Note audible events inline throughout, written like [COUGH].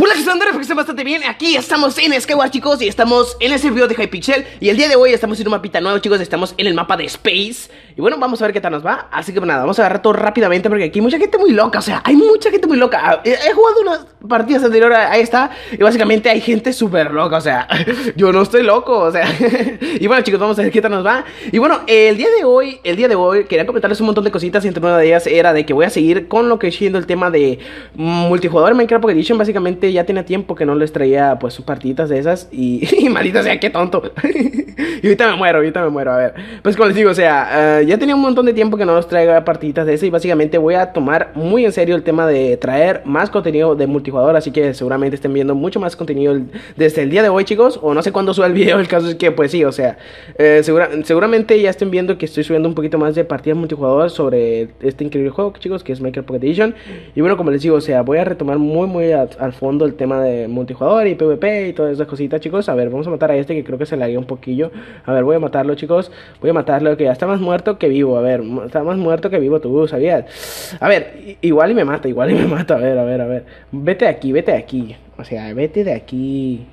Hola, que Andrés, que están bastante bien. Aquí estamos en Skyward, chicos, y estamos en ese video de Hypixel. Y el día de hoy estamos en un mapita nuevo, chicos. Estamos en el mapa de Space. Y bueno, vamos a ver qué tal nos va. Así que pues, nada, vamos a agarrar todo rápidamente porque aquí hay mucha gente muy loca. O sea, hay mucha gente muy loca. He, he jugado unas partidas anteriores, ahí está. Y básicamente hay gente súper loca. O sea, [LAUGHS] yo no estoy loco. O sea, [LAUGHS] y bueno, chicos, vamos a ver qué tal nos va. Y bueno, el día de hoy, el día de hoy, quería comentarles un montón de cositas. Y entre una de ellas era de que voy a seguir con lo que es siendo el tema de multijugador Minecraft Pocket Edition. Básicamente ya tenía tiempo que no les traía pues sus partiditas de esas. Y, [LAUGHS] y maldita sea, qué tonto. y ahorita me muero, ahorita me muero. A ver, pues como les digo, o sea, uh, ya tenía un montón de tiempo que no les traiga partiditas de esas. Y básicamente voy a tomar muy en serio el tema de traer más contenido de multijugador. Así que seguramente estén viendo mucho más contenido desde el día de hoy, chicos. O no sé cuándo suba el video. El caso es que, pues sí, o sea, eh, segura, seguramente ya estén viendo que estoy subiendo un poquito más de partidas multijugador sobre este increíble juego, chicos, que es Minecraft Pocket Edition. Y bueno, como les digo, o sea, voy a retomar muy, muy al fondo el tema de multijugador y PvP y todas esas cositas, chicos. A ver, vamos a matar a este que creo que se haría un poquillo. A ver, voy a matarlo, chicos. Voy a matarlo, que ya está más muerto que vivo. A ver, está más muerto que vivo, tú sabías. A ver, igual y me mata, igual y me [LAUGHS] mata. A ver, a ver, a ver. Vete de aquí, vete de aquí. O sea, vete de aquí.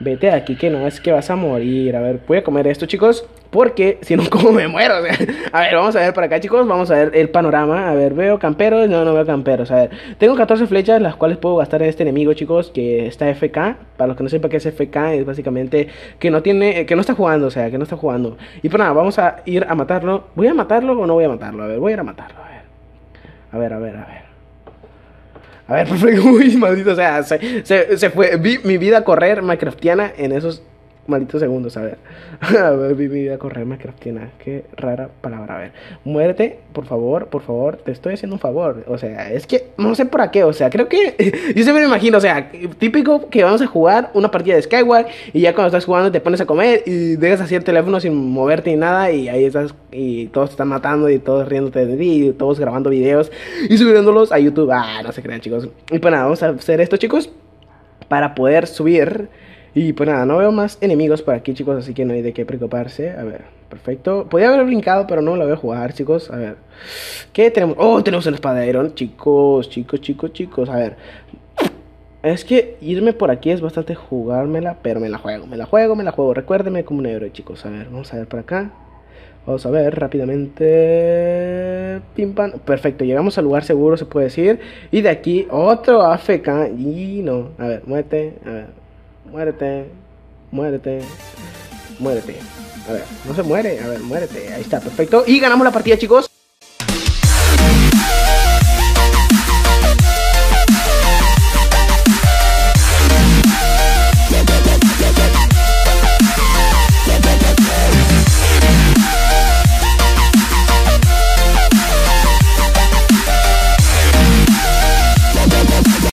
Vete de aquí que no es que vas a morir. A ver, voy a comer esto, chicos. Porque si no, [LAUGHS] como me muero. O sea, a ver, vamos a ver para acá, chicos. Vamos a ver el panorama. A ver, veo camperos. No, no veo camperos. A ver, tengo 14 flechas, las cuales puedo gastar en este enemigo, chicos. Que está FK. Para los que no sepan qué es FK, es básicamente que no tiene, que no está jugando. O sea, que no está jugando. Y pues nada, vamos a ir a matarlo. ¿Voy a matarlo o no voy a matarlo? A ver, voy a ir a matarlo. A ver, a ver, a ver. A ver. A ver, [LAUGHS] perfecto. Uy, maldito, o sea, se, se, fue. Vi mi vida correr Minecraftiana en esos malditos segundos. [LAUGHS] A ver, mi vida correr Minecraftiana. Qué rara palabra. A ver, muérete, por favor, por favor. Te estoy haciendo un favor. O sea, es que no sé por qué. O sea, creo que [LAUGHS] yo siempre me imagino, o sea, típico que vamos a jugar una partida de Skyward y ya cuando estás jugando te pones a comer y dejas así el teléfono sin moverte ni nada y ahí estás y todos te están matando y todos riéndote de ti y todos grabando videos y subiéndolos a YouTube. Ah, no se crean, chicos. Y pues nada, vamos a hacer esto, chicos, para poder subir. Y pues nada, no veo más enemigos por aquí, chicos, así que no hay de qué preocuparse. A ver, perfecto. Podría haber brincado, pero no lo voy a jugar, chicos. A ver, ¿qué tenemos? Oh, tenemos un espada chicos, chicos, chicos, chicos. A ver, es que irme por aquí es bastante jugármela, pero me la juego, me la juego, me la juego. Recuérdeme como un héroe, chicos. A ver, vamos a ver por acá. Vamos a ver rápidamente. Pim pam. Perfecto, llegamos al lugar seguro, se puede decir. Y de aquí otro AFK. Y no. A ver, muérete. A ver. Muérete. Muérete. Muérete. A ver, no se muere. A ver, muérete. Ahí está, perfecto. Y ganamos la partida, chicos.